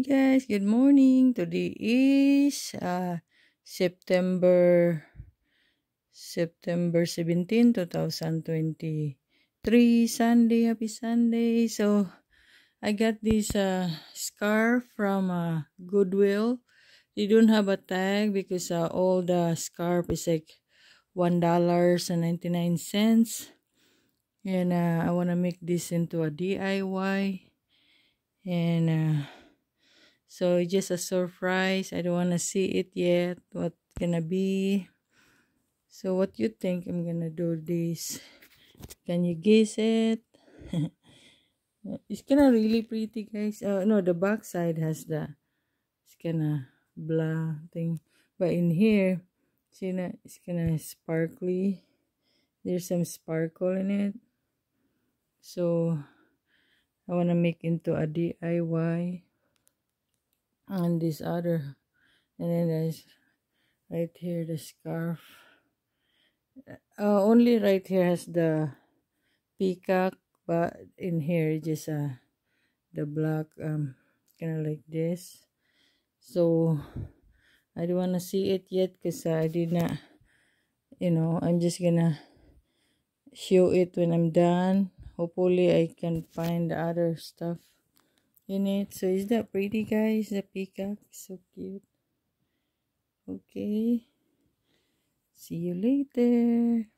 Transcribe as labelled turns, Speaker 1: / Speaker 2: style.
Speaker 1: Hey guys, good morning. Today is uh, September September 17, 2023. Sunday, happy Sunday. So I got this uh, scarf from uh, Goodwill. They don't have a tag because uh, all the scarf is like one dollars and ninety nine cents. And uh, I want to make this into a DIY. And uh, so just a surprise. I don't want to see it yet. What gonna be? So what you think I'm gonna do this? Can you guess it? it's kinda really pretty guys. Uh, no, the back side has the it's kinda blah thing. But in here, see na, it's kinda sparkly. There's some sparkle in it. So I wanna make into a DIY and this other and then there's right here the scarf. Uh, only right here has the peacock but in here just uh the black um kind of like this. So I don't want to see it yet because I did not you know I'm just gonna show it when I'm done. Hopefully I can find the other stuff in it. So is that pretty guys? The peacock so cute. Okay. See you later.